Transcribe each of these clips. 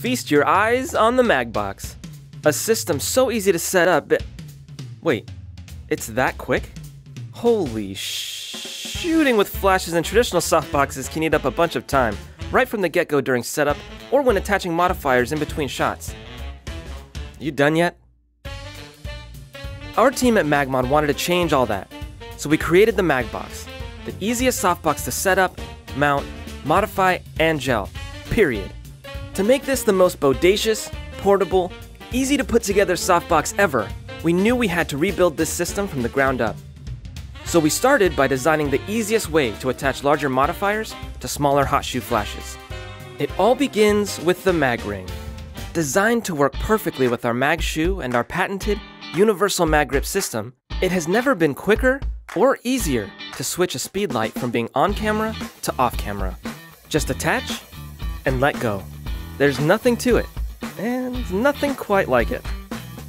Feast your eyes on the Magbox. A system so easy to set up. It... Wait, it's that quick? Holy sh! Shooting with flashes in traditional softboxes can eat up a bunch of time, right from the get go during setup or when attaching modifiers in between shots. You done yet? Our team at Magmod wanted to change all that, so we created the Magbox, the easiest softbox to set up, mount, modify, and gel, period. To make this the most bodacious, portable, easy to put together softbox ever, we knew we had to rebuild this system from the ground up. So we started by designing the easiest way to attach larger modifiers to smaller hot shoe flashes. It all begins with the mag ring. Designed to work perfectly with our mag shoe and our patented universal mag grip system, it has never been quicker or easier to switch a speed light from being on camera to off camera. Just attach and let go. There's nothing to it, and nothing quite like it.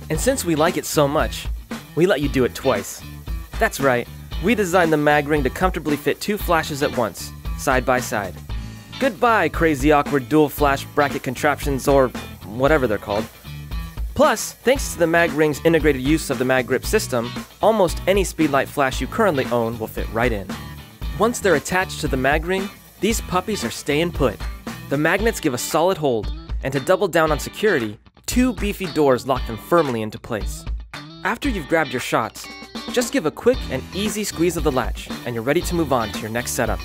And since we like it so much, we let you do it twice. That's right, we designed the mag ring to comfortably fit two flashes at once, side by side. Goodbye, crazy awkward dual flash bracket contraptions or whatever they're called. Plus, thanks to the mag ring's integrated use of the mag grip system, almost any speedlight flash you currently own will fit right in. Once they're attached to the mag ring, these puppies are staying put. The magnets give a solid hold, and to double down on security, two beefy doors lock them firmly into place. After you've grabbed your shots, just give a quick and easy squeeze of the latch, and you're ready to move on to your next setup.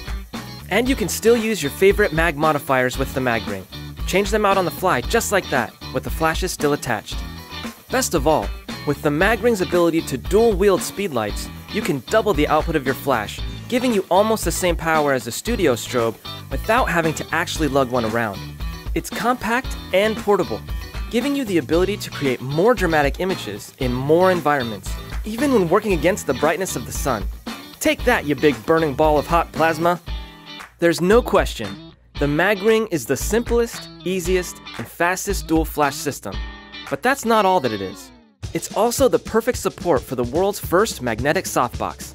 And you can still use your favorite mag modifiers with the mag ring. Change them out on the fly just like that, with the flashes still attached. Best of all, with the mag ring's ability to dual wield speedlights, you can double the output of your flash, giving you almost the same power as a studio strobe without having to actually lug one around. It's compact and portable, giving you the ability to create more dramatic images in more environments even when working against the brightness of the sun. Take that, you big burning ball of hot plasma! There's no question, the MagRing is the simplest, easiest, and fastest dual flash system. But that's not all that it is. It's also the perfect support for the world's first magnetic softbox.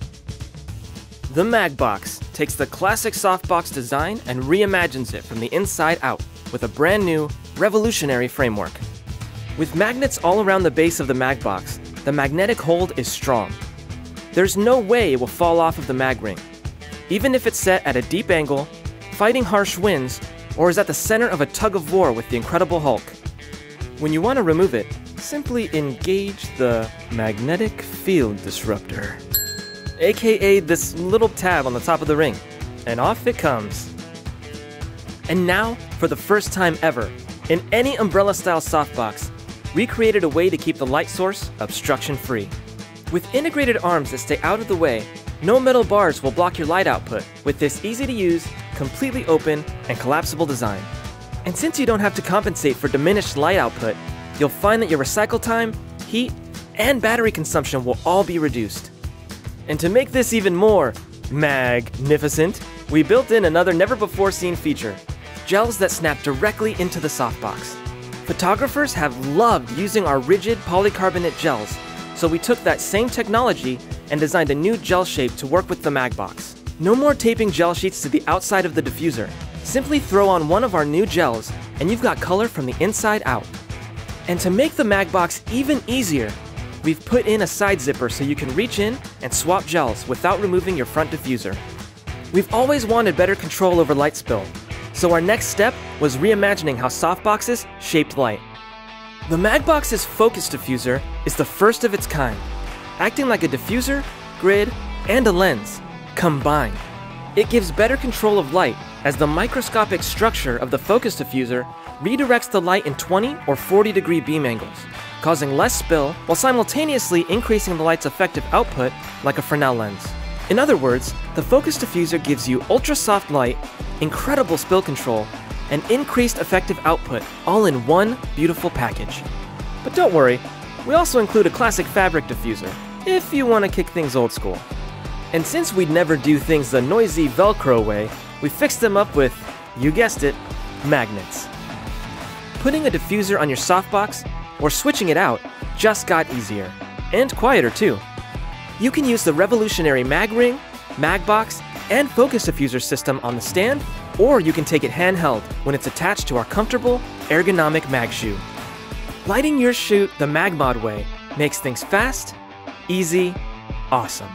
The Magbox takes the classic softbox design and reimagines it from the inside out with a brand new, revolutionary framework. With magnets all around the base of the Magbox, the magnetic hold is strong. There's no way it will fall off of the mag ring, even if it's set at a deep angle, fighting harsh winds, or is at the center of a tug of war with the Incredible Hulk. When you want to remove it, simply engage the magnetic field disruptor, aka this little tab on the top of the ring, and off it comes. And now, for the first time ever, in any umbrella style softbox, we created a way to keep the light source obstruction free. With integrated arms that stay out of the way, no metal bars will block your light output with this easy to use, completely open, and collapsible design. And since you don't have to compensate for diminished light output, you'll find that your recycle time, heat, and battery consumption will all be reduced. And to make this even more magnificent, we built in another never before seen feature gels that snap directly into the softbox. Photographers have loved using our rigid polycarbonate gels, so we took that same technology and designed a new gel shape to work with the Magbox. No more taping gel sheets to the outside of the diffuser. Simply throw on one of our new gels, and you've got color from the inside out. And to make the Magbox even easier, we've put in a side zipper so you can reach in and swap gels without removing your front diffuser. We've always wanted better control over light spill, so our next step was reimagining how softboxes shaped light. The Magbox's focus diffuser is the first of its kind, acting like a diffuser, grid, and a lens, combined. It gives better control of light as the microscopic structure of the focus diffuser redirects the light in 20 or 40 degree beam angles, causing less spill while simultaneously increasing the light's effective output like a Fresnel lens. In other words, the focus diffuser gives you ultra soft light, incredible spill control, and increased effective output all in one beautiful package. But don't worry, we also include a classic fabric diffuser, if you want to kick things old school. And since we'd never do things the noisy Velcro way, we fixed them up with, you guessed it, magnets. Putting a diffuser on your softbox or switching it out just got easier, and quieter too. You can use the revolutionary mag ring, mag box, and focus diffuser system on the stand or you can take it handheld when it's attached to our comfortable, ergonomic mag shoe. Lighting your shoot the MagMod way makes things fast, easy, awesome.